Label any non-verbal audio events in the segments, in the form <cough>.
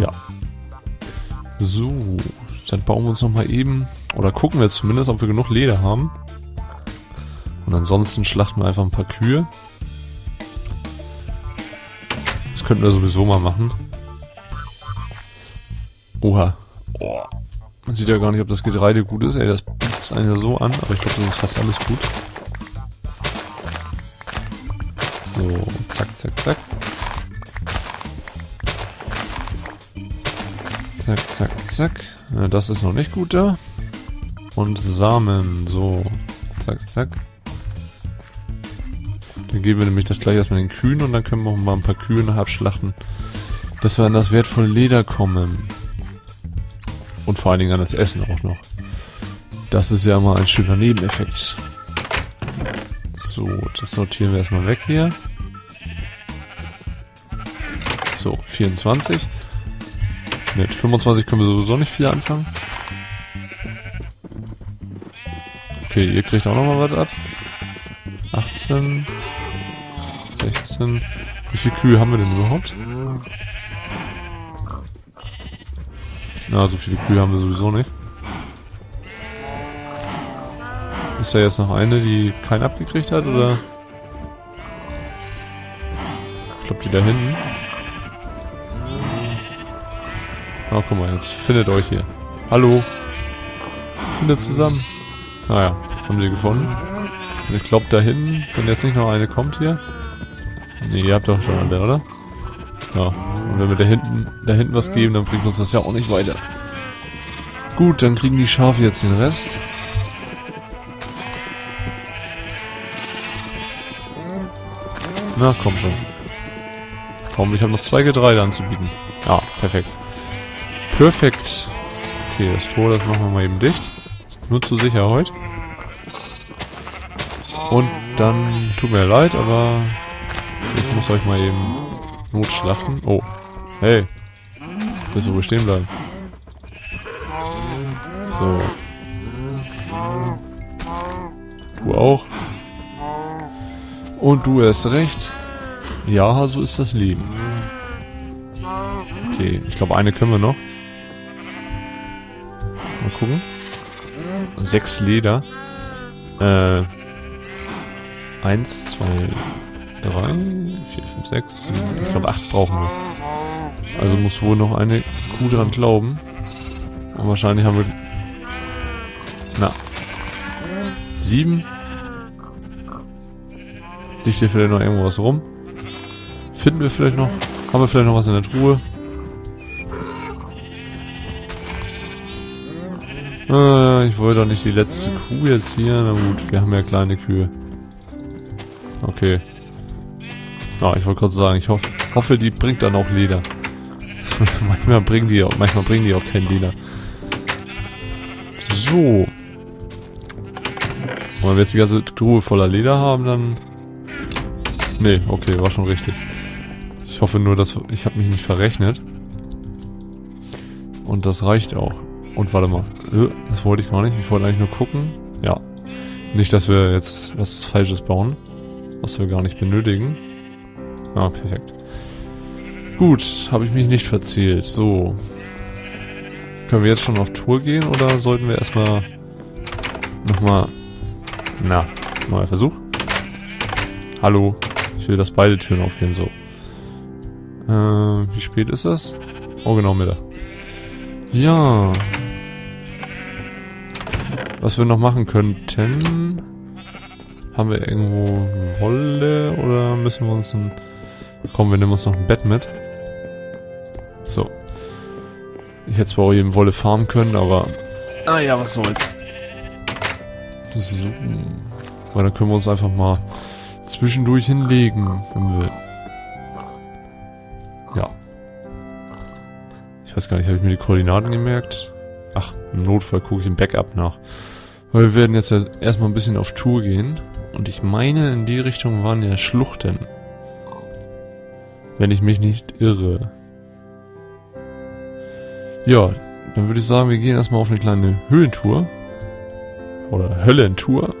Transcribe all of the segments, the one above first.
Ja. So, dann bauen wir uns nochmal eben, oder gucken wir jetzt zumindest, ob wir genug Leder haben. Und ansonsten schlachten wir einfach ein paar Kühe. Das könnten wir sowieso mal machen. Oha. Oh. Man sieht ja gar nicht, ob das Getreide gut ist. Ey, das bietet einen ja so an, aber ich glaube, das ist fast alles gut. So, zack, zack, zack. Zack, zack, zack. Ja, das ist noch nicht gut da. Und Samen, so. Zack, zack. Dann geben wir nämlich das gleich erstmal den Kühen und dann können wir auch mal ein paar Kühe noch abschlachten. Dass wir an das wertvolle Leder kommen. Und vor allen Dingen an das Essen auch noch. Das ist ja mal ein schöner Nebeneffekt. So, das sortieren wir erstmal weg hier. So, 24. Mit 25 können wir sowieso nicht viel anfangen. Okay, ihr kriegt auch nochmal was ab. 18. 16. Wie viele Kühe haben wir denn überhaupt? Na, so viele Kühe haben wir sowieso nicht. Ist da jetzt noch eine, die keinen abgekriegt hat, oder? Ich glaube, die da hinten. Ah, guck mal, jetzt findet euch hier. Hallo. Findet zusammen. Naja, haben sie gefunden. Und ich glaube da hinten, wenn jetzt nicht noch eine kommt hier. Ne, ihr habt doch schon eine, oder? Ja. Und wenn wir da hinten, da hinten was geben, dann bringt uns das ja auch nicht weiter. Gut, dann kriegen die Schafe jetzt den Rest. Na, komm schon. Komm, ich habe noch zwei Getreide anzubieten. Ja, perfekt. Perfekt. Okay, das Tor, das machen wir mal eben dicht. Nur zur Sicherheit. Und dann, tut mir leid, aber ich muss euch mal eben notschlachten. Oh, hey. Willst du wohl stehen bleiben? So. Du auch. Und du erst recht. Ja, so ist das Leben. Okay, ich glaube, eine können wir noch. Mal gucken. Sechs Leder. Äh. Eins, zwei, drei, vier, fünf, sechs, sieben. Ich glaube, acht brauchen wir. Also muss wohl noch eine Kuh dran glauben. Und wahrscheinlich haben wir... Na. Sieben. Liegt hier vielleicht noch irgendwo was rum? Finden wir vielleicht noch... Haben wir vielleicht noch was in der Truhe? Äh, ich wollte doch nicht die letzte Kuh jetzt hier. Na gut, wir haben ja kleine Kühe. Okay. Ja, ich wollte gerade sagen, ich hoff, hoffe, die bringt dann auch Leder. <laughs> manchmal bringen die auch, manchmal bringen die auch kein Leder. So. Wenn wir jetzt die ganze Truhe voller Leder haben, dann... Nee, okay, war schon richtig. Ich hoffe nur, dass... Ich habe mich nicht verrechnet. Und das reicht auch. Und warte mal. Äh, das wollte ich gar nicht. Ich wollte eigentlich nur gucken. Ja. Nicht, dass wir jetzt was Falsches bauen. Was wir gar nicht benötigen. Ja, perfekt. Gut, habe ich mich nicht verzählt. So. Können wir jetzt schon auf Tour gehen oder sollten wir erstmal nochmal... Na, neuer Versuch. Hallo. Ich will, dass beide Türen aufgehen, so. Äh, wie spät ist das? Oh, genau, Mittag. Ja. Was wir noch machen könnten... Haben wir irgendwo Wolle oder müssen wir uns ein... Komm, wir nehmen uns noch ein Bett mit. So. Ich hätte zwar auch eben Wolle farmen können, aber... Ah ja, was soll's. So. Weil dann können wir uns einfach mal zwischendurch hinlegen, wenn wir... Ja. Ich weiß gar nicht, habe ich mir die Koordinaten gemerkt? Ach, im Notfall gucke ich im Backup nach. Weil wir werden jetzt erstmal ein bisschen auf Tour gehen. Und ich meine, in die Richtung waren ja Schluchten. Wenn ich mich nicht irre. Ja, dann würde ich sagen, wir gehen erstmal auf eine kleine Höhentour. Oder Höllentour.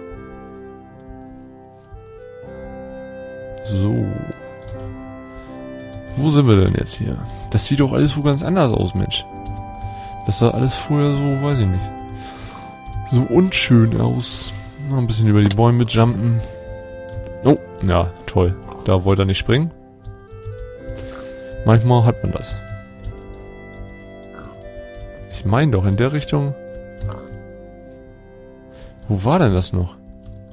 So. Wo sind wir denn jetzt hier? Das sieht doch alles wo ganz anders aus, Mensch. Das sah alles früher so, weiß ich nicht. So unschön aus. Noch ein bisschen über die Bäume jumpen. Oh, ja, toll. Da wollte er nicht springen. Manchmal hat man das. Ich meine doch in der Richtung. Wo war denn das noch?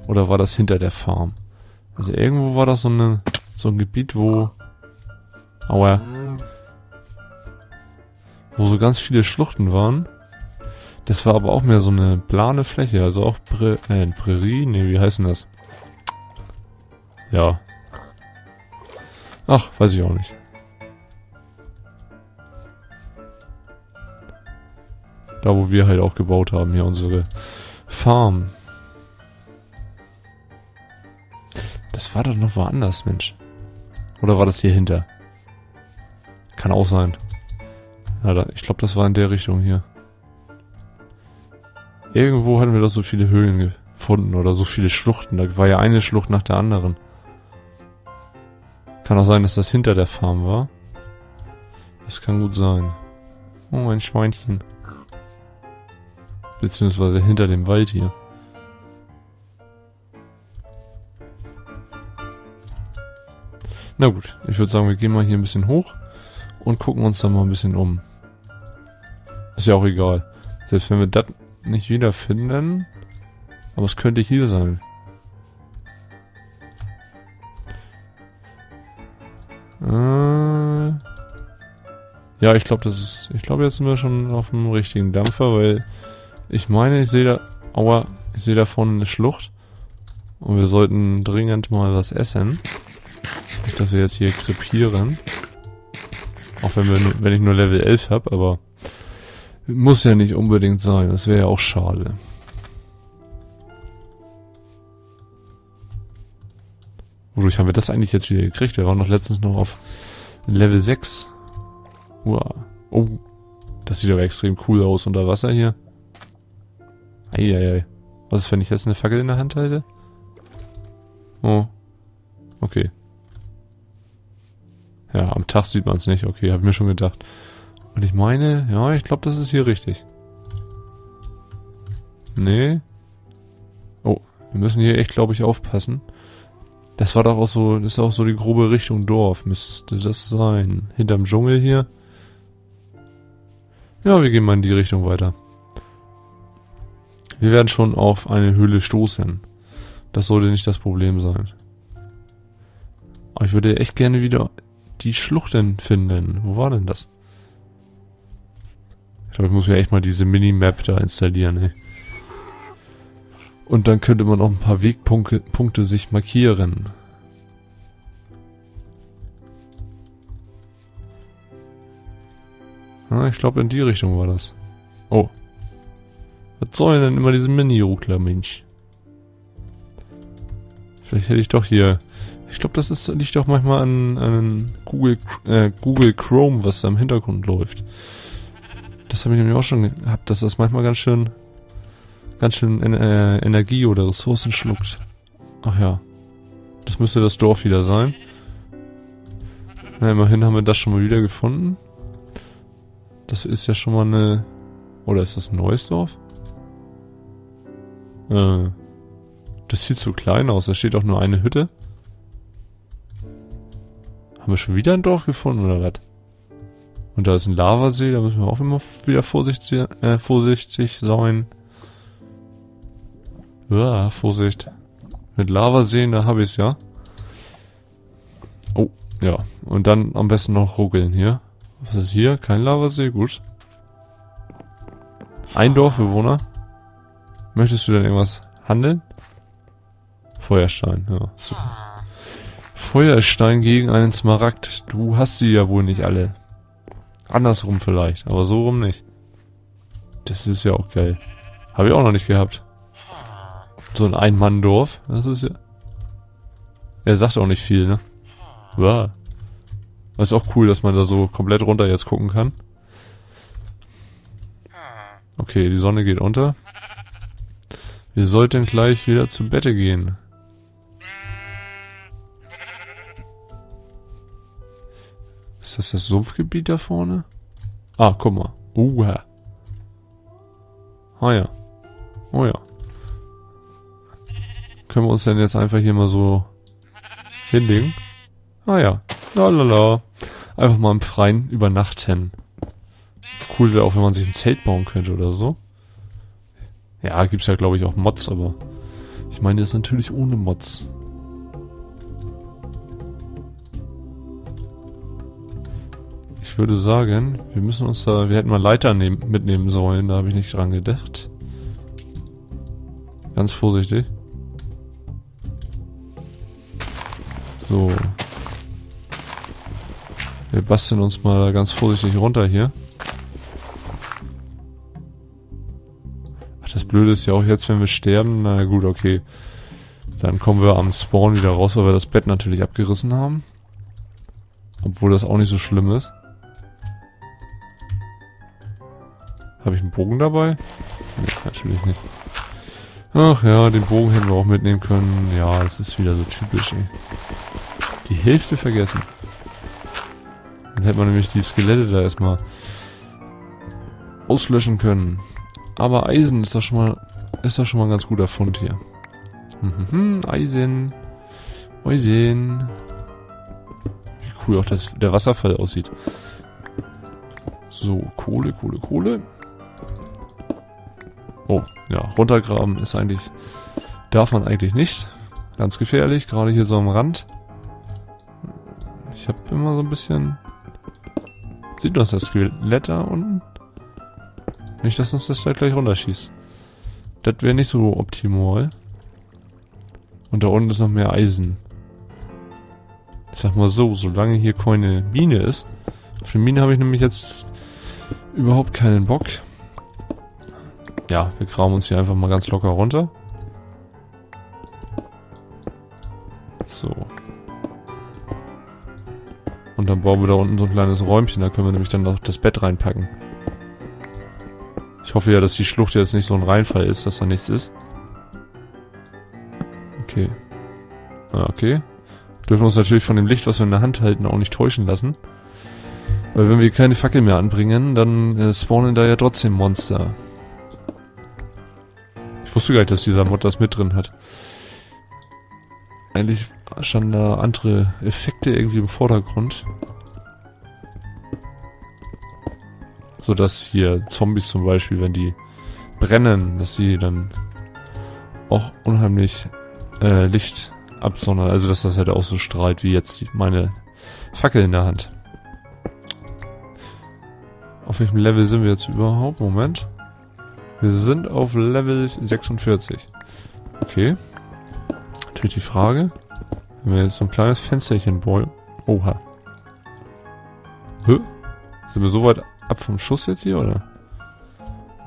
Oder war das hinter der Farm? Also irgendwo war das so, eine, so ein Gebiet, wo... Aua. Wo so ganz viele Schluchten waren. Das war aber auch mehr so eine plane Fläche. Also auch Prä äh, Prärie. Nee, wie heißt denn das? Ja. Ach, weiß ich auch nicht. Da, wo wir halt auch gebaut haben, hier unsere Farm. Das war doch noch woanders, Mensch. Oder war das hier hinter? Kann auch sein. Da, ich glaube, das war in der Richtung hier. Irgendwo hatten wir doch so viele Höhlen gefunden oder so viele Schluchten. Da war ja eine Schlucht nach der anderen. Kann auch sein, dass das hinter der Farm war. Das kann gut sein. Oh, ein Schweinchen. Beziehungsweise hinter dem Wald hier. Na gut, ich würde sagen, wir gehen mal hier ein bisschen hoch und gucken uns dann mal ein bisschen um. Ist ja auch egal. Selbst wenn wir das nicht wiederfinden. Aber es könnte hier sein. Äh ja, ich glaube, das ist. Ich glaube, jetzt sind wir schon auf dem richtigen Dampfer, weil ich meine, ich sehe da. Aua, ich sehe da vorne eine Schlucht. Und wir sollten dringend mal was essen. Nicht, dass wir jetzt hier krepieren. Auch wenn, wir, wenn ich nur Level 11 habe, aber muss ja nicht unbedingt sein. Das wäre ja auch schade. Wodurch haben wir das eigentlich jetzt wieder gekriegt? Wir waren doch letztens noch auf Level 6. Uah. Oh, das sieht aber extrem cool aus unter Wasser hier. Eieiei. Was ist, wenn ich jetzt eine Fackel in der Hand halte? Oh. Okay. Ja, am Tag sieht man es nicht. Okay, habe ich mir schon gedacht. Und ich meine, ja, ich glaube, das ist hier richtig. Nee. Oh, wir müssen hier echt, glaube ich, aufpassen. Das war doch auch so, das ist auch so die grobe Richtung Dorf, müsste das sein. Hinterm Dschungel hier. Ja, wir gehen mal in die Richtung weiter. Wir werden schon auf eine Höhle stoßen. Das sollte nicht das Problem sein. Aber ich würde echt gerne wieder die Schluchten finden. Wo war denn das? Ich glaube, ich muss mir echt mal diese Minimap da installieren, ey. Und dann könnte man auch ein paar Wegpunkte Punkte sich markieren. Ah, ich glaube, in die Richtung war das. Oh. Was soll denn immer diese Mini-Ruckler, Mensch? Vielleicht hätte ich doch hier ich glaube, das ist, liegt auch manchmal an, an Google, äh, Google Chrome, was da im Hintergrund läuft. Das habe ich nämlich auch schon gehabt, dass das manchmal ganz schön, ganz schön äh, Energie oder Ressourcen schluckt. Ach ja. Das müsste das Dorf wieder sein. Na, immerhin haben wir das schon mal wieder gefunden. Das ist ja schon mal eine... Oder ist das ein neues Dorf? Äh, das sieht so klein aus. Da steht auch nur eine Hütte. Haben wir schon wieder ein Dorf gefunden oder was? Und da ist ein Lavasee, da müssen wir auch immer wieder vorsichtig, äh, vorsichtig sein. Ja, Vorsicht. Mit Lavaseen, da habe ich es ja. Oh, ja. Und dann am besten noch ruckeln hier. Was ist hier? Kein Lavasee? Gut. Ein Dorfbewohner. Möchtest du denn irgendwas handeln? Feuerstein, ja, super. Feuerstein gegen einen Smaragd. Du hast sie ja wohl nicht alle. Andersrum vielleicht, aber so rum nicht. Das ist ja auch geil. Habe ich auch noch nicht gehabt. So ein Ein-Mann-Dorf. Das ist ja... Er sagt auch nicht viel, ne? Ja. ist auch cool, dass man da so komplett runter jetzt gucken kann. Okay, die Sonne geht unter. Wir sollten gleich wieder zu Bette gehen. Ist das Sumpfgebiet da vorne? Ah, guck mal. Uha. Ah ja. Oh ja. Können wir uns denn jetzt einfach hier mal so hinlegen? Ah ja. Lalala. Einfach mal im Freien übernachten. Cool wäre auch, wenn man sich ein Zelt bauen könnte oder so. Ja, gibt's ja glaube ich auch Mods, aber ich meine jetzt natürlich ohne Mods. Ich würde sagen, wir müssen uns da, wir hätten mal Leiter nehmen, mitnehmen sollen, da habe ich nicht dran gedacht. Ganz vorsichtig. So. Wir basteln uns mal ganz vorsichtig runter hier. Ach, das Blöde ist ja auch jetzt, wenn wir sterben, na gut, okay. Dann kommen wir am Spawn wieder raus, weil wir das Bett natürlich abgerissen haben. Obwohl das auch nicht so schlimm ist. Habe ich einen Bogen dabei? Nee, natürlich nicht. Ach ja, den Bogen hätten wir auch mitnehmen können. Ja, das ist wieder so typisch, ey. Die Hälfte vergessen. Dann hätte man nämlich die Skelette da erstmal auslöschen können. Aber Eisen ist doch schon mal, ist doch schon mal ein ganz guter Fund hier. Mhm, Eisen. Eisen. Wie cool auch das, der Wasserfall aussieht. So, Kohle, Kohle, Kohle. Oh, ja, runtergraben ist eigentlich, darf man eigentlich nicht. Ganz gefährlich, gerade hier so am Rand. Ich habe immer so ein bisschen, sieht uns das Skelett da unten? Nicht, dass uns das da gleich runterschießt. Das wäre nicht so optimal. Und da unten ist noch mehr Eisen. Ich sag mal so, solange hier keine Mine ist. Auf die Mine habe ich nämlich jetzt überhaupt keinen Bock. Ja, wir graben uns hier einfach mal ganz locker runter. So. Und dann bauen wir da unten so ein kleines Räumchen, da können wir nämlich dann noch das Bett reinpacken. Ich hoffe ja, dass die Schlucht jetzt nicht so ein Reinfall ist, dass da nichts ist. Okay. Ah, okay. Dürfen uns natürlich von dem Licht, was wir in der Hand halten, auch nicht täuschen lassen. Weil wenn wir keine Fackel mehr anbringen, dann äh, spawnen da ja trotzdem Monster. Wusste gar nicht, dass dieser Mod das mit drin hat. Eigentlich standen da andere Effekte irgendwie im Vordergrund. So dass hier Zombies zum Beispiel, wenn die brennen, dass sie dann auch unheimlich äh, Licht absondern. Also dass das halt auch so strahlt wie jetzt meine Fackel in der Hand. Auf welchem Level sind wir jetzt überhaupt? Moment. Wir sind auf Level 46. Okay. Natürlich die Frage. Wenn wir jetzt so ein kleines Fensterchen bauen. Oha. Hä? Sind wir so weit ab vom Schuss jetzt hier, oder?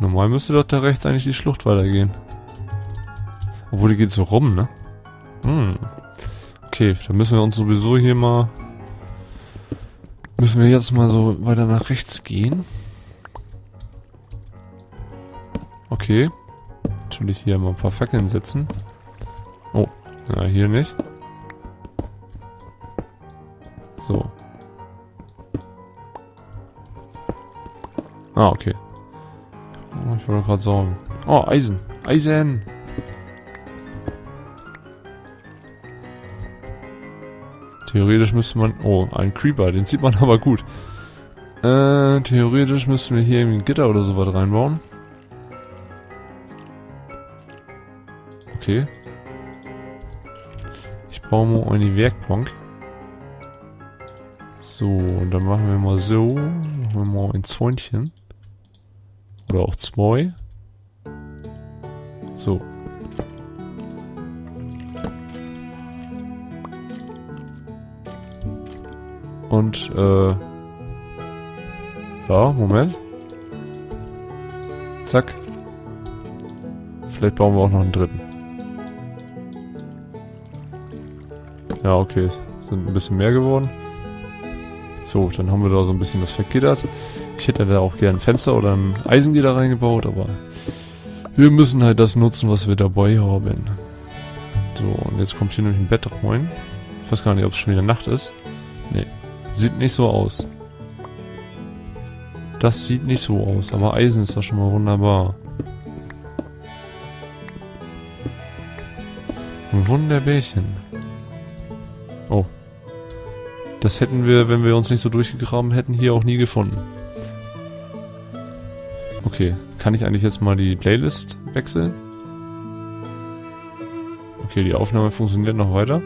Normal müsste doch da rechts eigentlich die Schlucht weitergehen. Obwohl, die geht so rum, ne? Hm. Okay, dann müssen wir uns sowieso hier mal... Müssen wir jetzt mal so weiter nach rechts gehen. Okay. Natürlich hier mal ein paar Fackeln setzen. Oh, ja, hier nicht. So. Ah, okay. Oh, ich wollte gerade sagen. Oh, Eisen. Eisen. Theoretisch müsste man... Oh, ein Creeper. Den sieht man <laughs> aber gut. Äh, theoretisch müssten wir hier irgendwie ein Gitter oder sowas reinbauen. Okay. Ich baue mal eine Werkbank. So, und dann machen wir mal so. Machen wir mal ein Zäunchen. Oder auch zwei. So. Und, äh... Ja, Moment. Zack. Vielleicht bauen wir auch noch einen dritten. Ja, okay. Sind ein bisschen mehr geworden. So, dann haben wir da so ein bisschen das vergittert. Ich hätte da auch gerne ein Fenster oder ein Eisengitter reingebaut, aber wir müssen halt das nutzen, was wir dabei haben. So, und jetzt kommt hier nämlich ein Bett rein. Ich weiß gar nicht, ob es schon wieder Nacht ist. Nee, Sieht nicht so aus. Das sieht nicht so aus, aber Eisen ist doch schon mal wunderbar. Wunderbärchen. Das hätten wir, wenn wir uns nicht so durchgegraben hätten, hier auch nie gefunden. Okay, kann ich eigentlich jetzt mal die Playlist wechseln? Okay, die Aufnahme funktioniert noch weiter.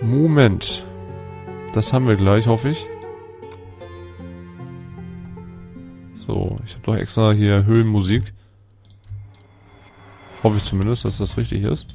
Moment. Das haben wir gleich, hoffe ich. So, ich habe doch extra hier Höhlenmusik. Hoffe ich zumindest, dass das richtig ist.